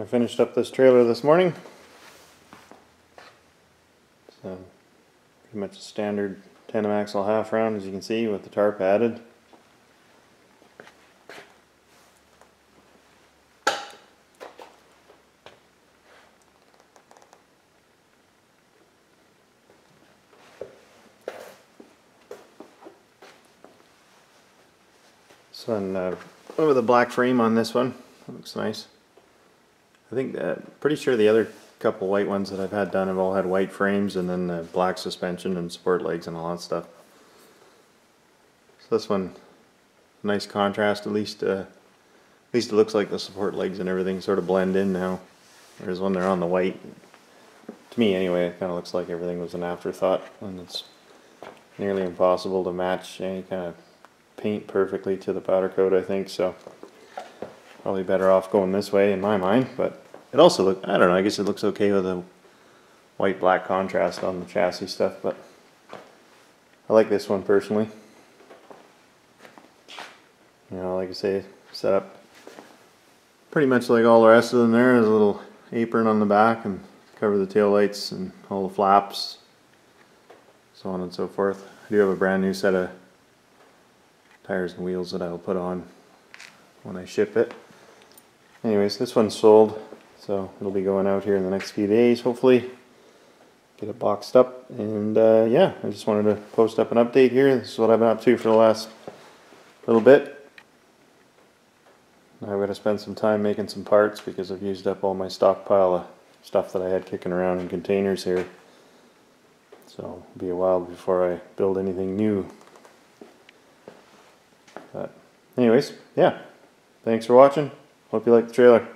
I finished up this trailer this morning. So pretty much a standard tandem axle half round as you can see with the tarp added. This one, uh, with a black frame on this one. Looks nice. I think, uh, pretty sure the other couple white ones that I've had done have all had white frames and then uh, black suspension and support legs and all that stuff. So this one, nice contrast. At least, uh, at least it looks like the support legs and everything sort of blend in now. Whereas when they're on the white, to me anyway, it kind of looks like everything was an afterthought, and it's nearly impossible to match any kind of paint perfectly to the powder coat. I think so. Probably better off going this way in my mind, but it also look I don't know, I guess it looks okay with the white black contrast on the chassis stuff, but I like this one personally. You know, like I say, set up pretty much like all the rest of them there. There's a little apron on the back and cover the tail lights and all the flaps, so on and so forth. I do have a brand new set of tires and wheels that I'll put on when I ship it. Anyways, this one's sold, so it'll be going out here in the next few days, hopefully. Get it boxed up, and uh, yeah, I just wanted to post up an update here. This is what I've been up to for the last little bit. I've got to spend some time making some parts because I've used up all my stockpile of stuff that I had kicking around in containers here. So it'll be a while before I build anything new. But anyways, yeah. Thanks for watching. Hope you like the trailer.